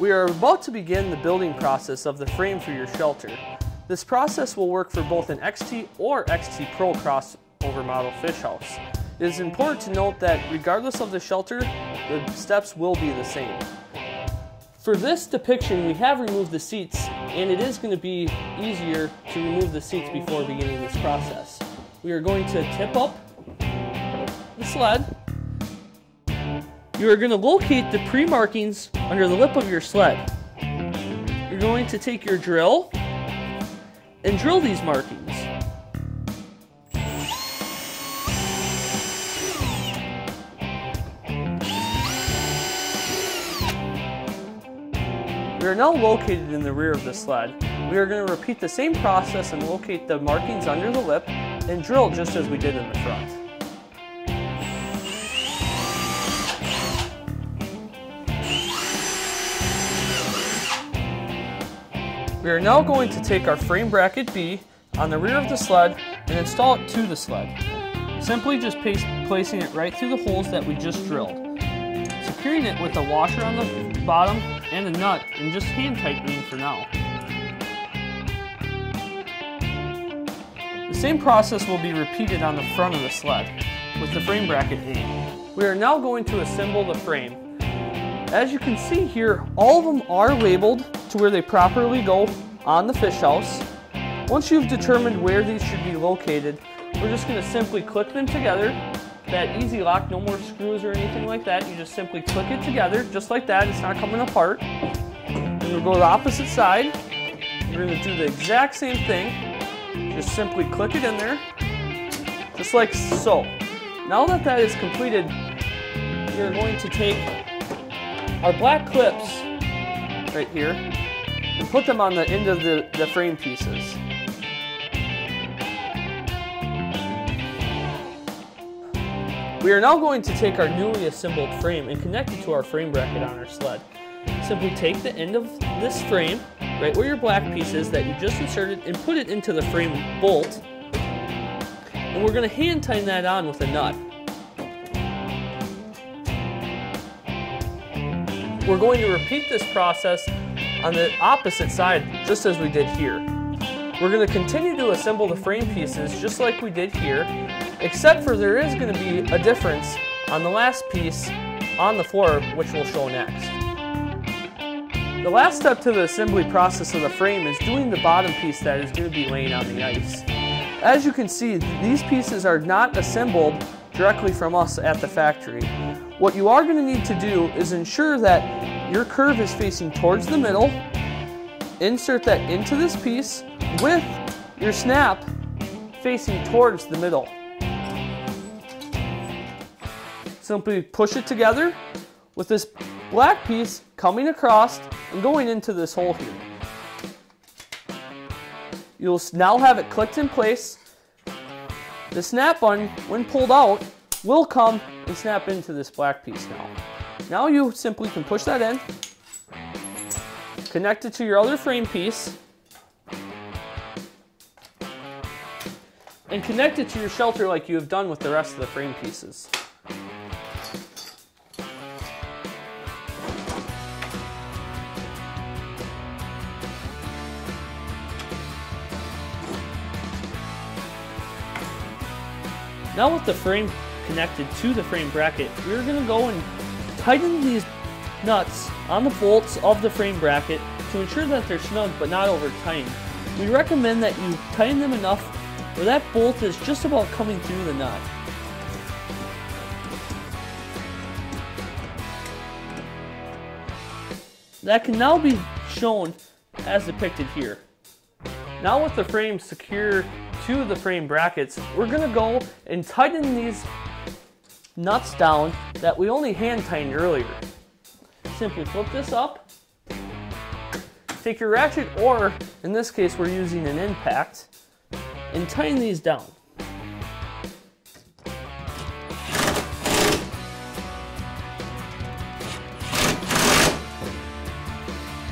We are about to begin the building process of the frame for your shelter. This process will work for both an XT or XT Pro crossover model fish house. It is important to note that regardless of the shelter, the steps will be the same. For this depiction, we have removed the seats, and it is going to be easier to remove the seats before beginning this process. We are going to tip up the sled. You are going to locate the pre-markings under the lip of your sled. You're going to take your drill and drill these markings. We are now located in the rear of the sled. We are going to repeat the same process and locate the markings under the lip and drill just as we did in the front. We are now going to take our frame bracket B on the rear of the sled and install it to the sled. Simply just paste, placing it right through the holes that we just drilled. Securing it with a washer on the bottom and a nut and just hand tightening for now. The same process will be repeated on the front of the sled with the frame bracket A. We are now going to assemble the frame. As you can see here, all of them are labeled to where they properly go on the fish house. Once you've determined where these should be located, we're just going to simply click them together. That easy lock, no more screws or anything like that. You just simply click it together, just like that. It's not coming apart. Then we'll go to the opposite side. We're going to do the exact same thing. Just simply click it in there, just like so. Now that that is completed, we're going to take our black clips right here and put them on the end of the, the frame pieces. We are now going to take our newly assembled frame and connect it to our frame bracket on our sled. Simply take the end of this frame, right where your black piece is that you just inserted, and put it into the frame bolt. And we're going to hand tighten that on with a nut. We're going to repeat this process on the opposite side, just as we did here. We're going to continue to assemble the frame pieces just like we did here, except for there is going to be a difference on the last piece on the floor, which we'll show next. The last step to the assembly process of the frame is doing the bottom piece that is going to be laying on the ice. As you can see, these pieces are not assembled directly from us at the factory. What you are going to need to do is ensure that your curve is facing towards the middle. Insert that into this piece with your snap facing towards the middle. Simply push it together with this black piece coming across and going into this hole here. You'll now have it clicked in place. The snap button, when pulled out, will come and snap into this black piece now. Now you simply can push that in, connect it to your other frame piece, and connect it to your shelter like you have done with the rest of the frame pieces. Now with the frame connected to the frame bracket, we're going to go and tighten these nuts on the bolts of the frame bracket to ensure that they're snug but not over tightened. We recommend that you tighten them enough where that bolt is just about coming through the nut. That can now be shown as depicted here. Now with the frame secure to the frame brackets, we're gonna go and tighten these nuts down that we only hand tightened earlier. Simply flip this up, take your ratchet, or in this case we're using an impact, and tighten these down.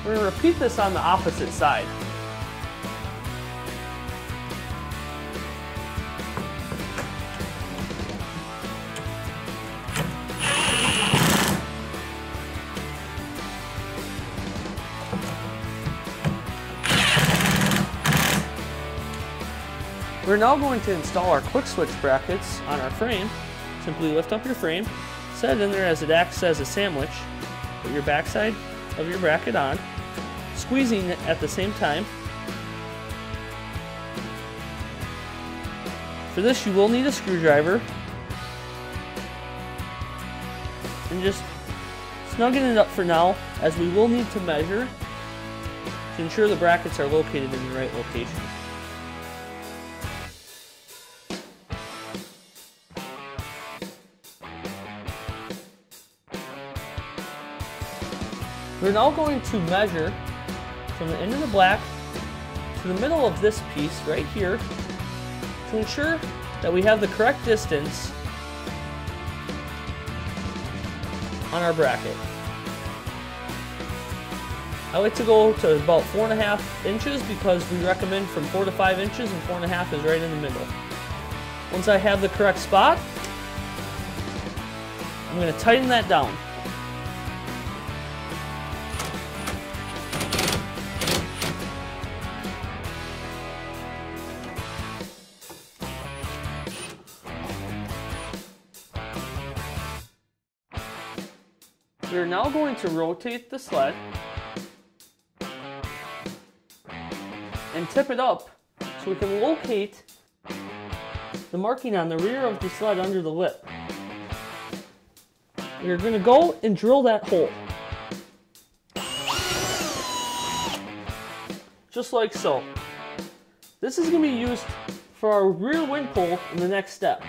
We're going to repeat this on the opposite side. We're now going to install our quick switch brackets on our frame. Simply lift up your frame, set it in there as it acts as a sandwich. Put your backside of your bracket on, squeezing it at the same time. For this you will need a screwdriver and just snugging it up for now as we will need to measure to ensure the brackets are located in the right location. We're now going to measure from the end of the black to the middle of this piece right here to ensure that we have the correct distance on our bracket. I like to go to about four and a half inches because we recommend from four to five inches and four and a half is right in the middle. Once I have the correct spot, I'm going to tighten that down. We're now going to rotate the sled and tip it up so we can locate the marking on the rear of the sled under the lip. We're going to go and drill that hole. Just like so. This is going to be used for our rear wind pole in the next step.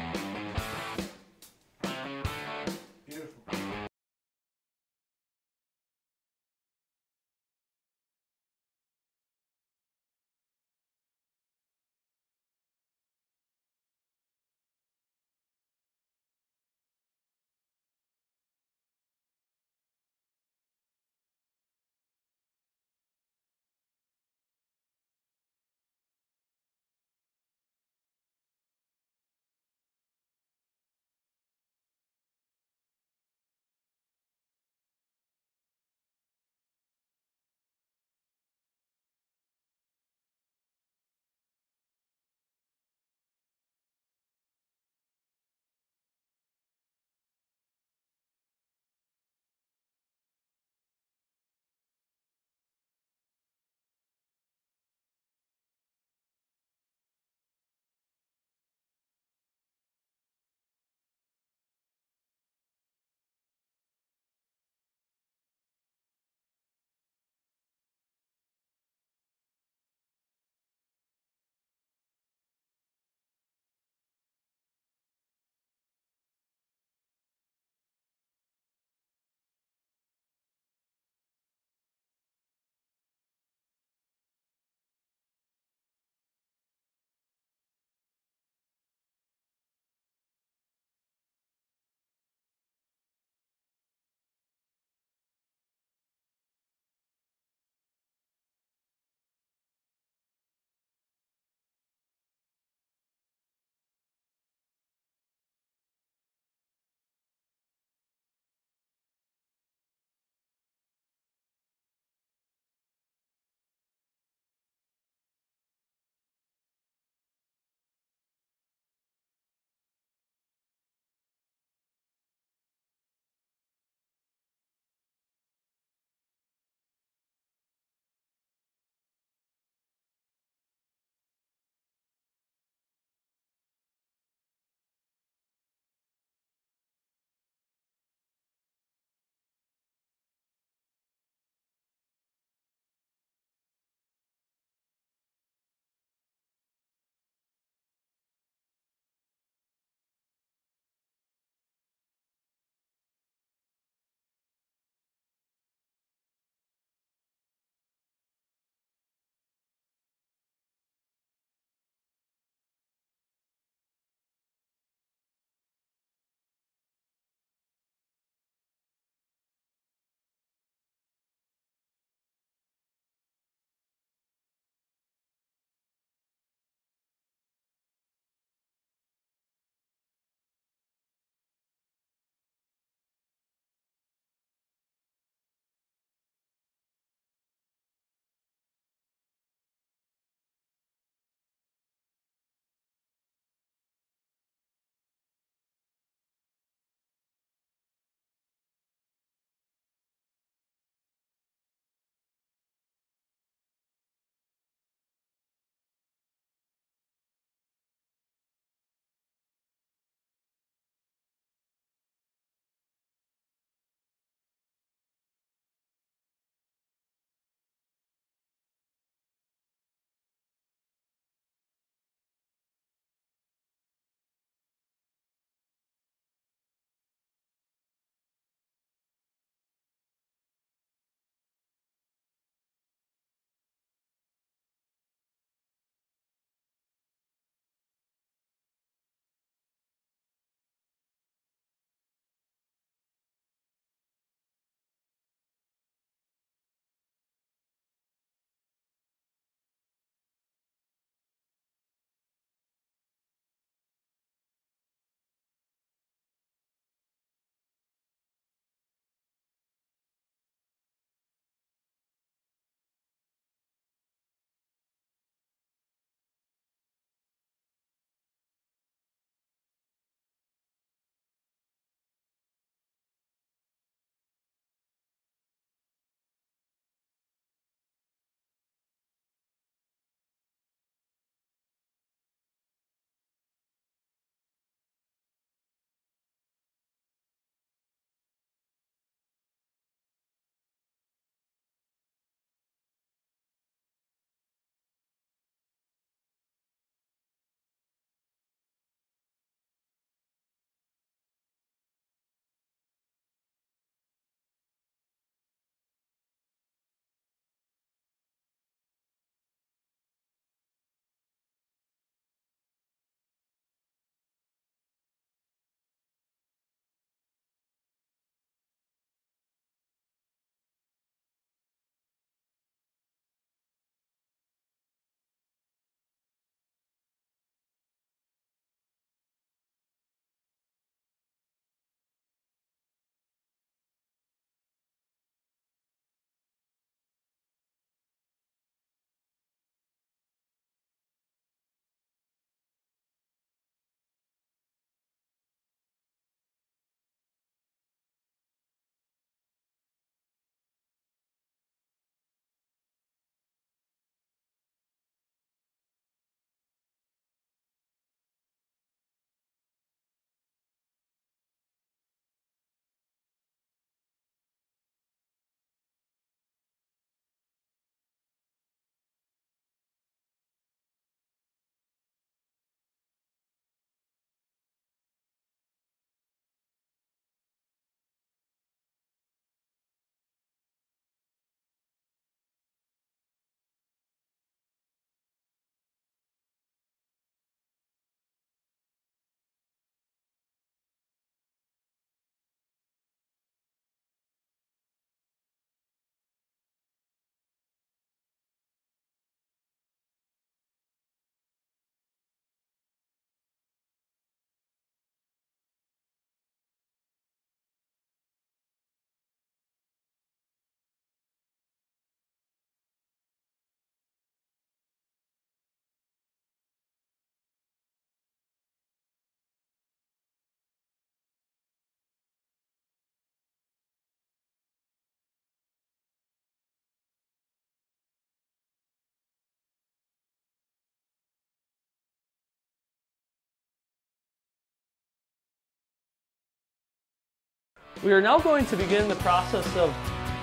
We are now going to begin the process of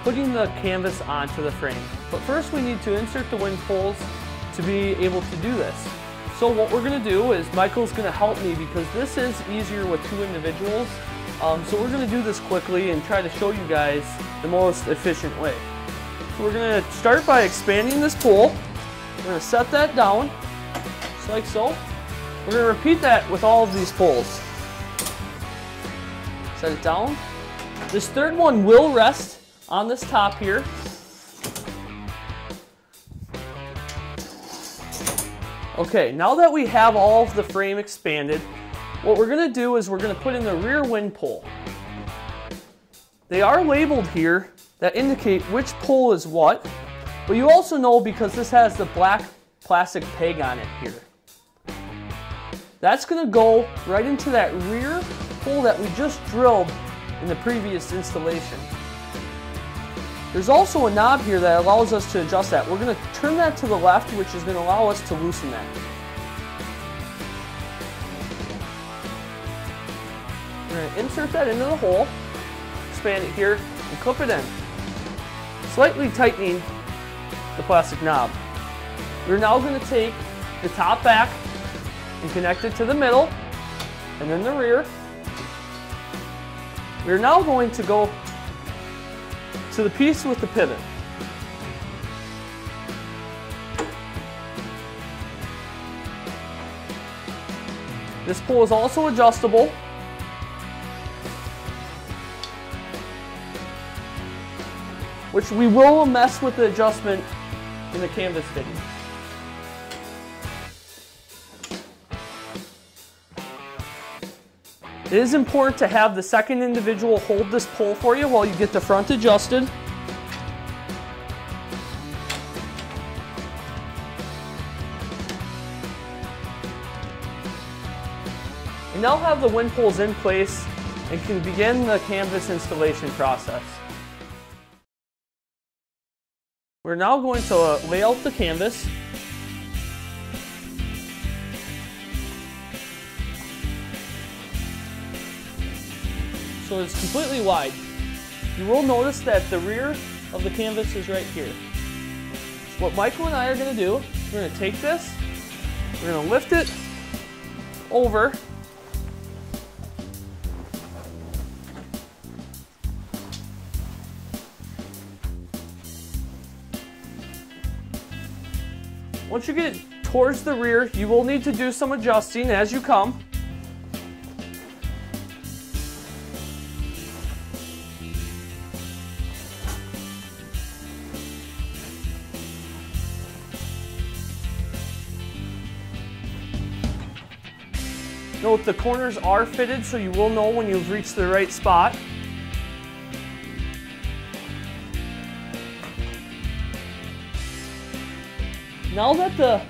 putting the canvas onto the frame. But first we need to insert the wind poles to be able to do this. So what we're gonna do is Michael's gonna help me because this is easier with two individuals. Um, so we're gonna do this quickly and try to show you guys the most efficient way. So we're gonna start by expanding this pole. We're gonna set that down, just like so. We're gonna repeat that with all of these poles. Set it down. This third one will rest on this top here. Okay, now that we have all of the frame expanded, what we're gonna do is we're gonna put in the rear wind pole. They are labeled here that indicate which pole is what, but you also know because this has the black plastic peg on it here. That's gonna go right into that rear hole that we just drilled in the previous installation. There's also a knob here that allows us to adjust that. We're going to turn that to the left, which is going to allow us to loosen that. We're going to insert that into the hole, expand it here, and clip it in, slightly tightening the plastic knob. We're now going to take the top back and connect it to the middle, and then the rear. We're now going to go to the piece with the pivot. This pole is also adjustable. Which we will mess with the adjustment in the canvas fitting. It is important to have the second individual hold this pole for you while you get the front adjusted. You now have the wind poles in place and can begin the canvas installation process. We're now going to lay out the canvas so it's completely wide. You will notice that the rear of the canvas is right here. What Michael and I are going to do, we're to take this, we're going to lift it over Once you get towards the rear, you will need to do some adjusting as you come. Note the corners are fitted so you will know when you've reached the right spot. Now that the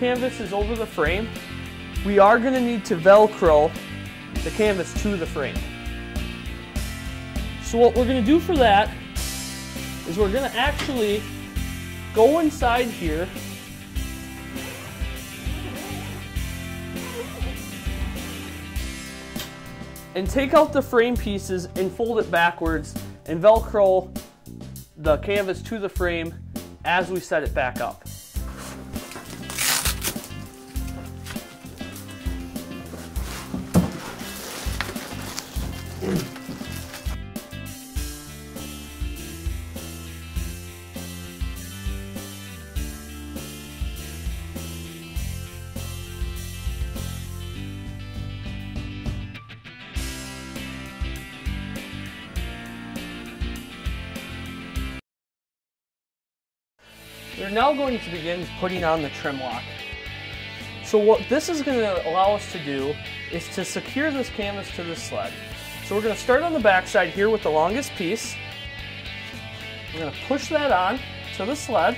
canvas is over the frame, we are going to need to Velcro the canvas to the frame. So what we're going to do for that is we're going to actually go inside here and take out the frame pieces and fold it backwards and Velcro the canvas to the frame as we set it back up. Going to begin putting on the trim lock. So what this is going to allow us to do is to secure this canvas to the sled. So we're going to start on the back side here with the longest piece. We're going to push that on to the sled,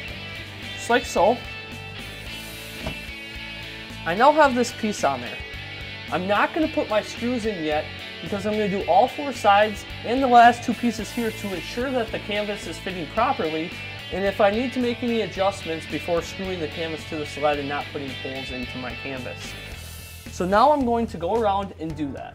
just like so. I now have this piece on there. I'm not going to put my screws in yet because I'm going to do all four sides and the last two pieces here to ensure that the canvas is fitting properly and if I need to make any adjustments before screwing the canvas to the sled and not putting holes into my canvas. So now I'm going to go around and do that.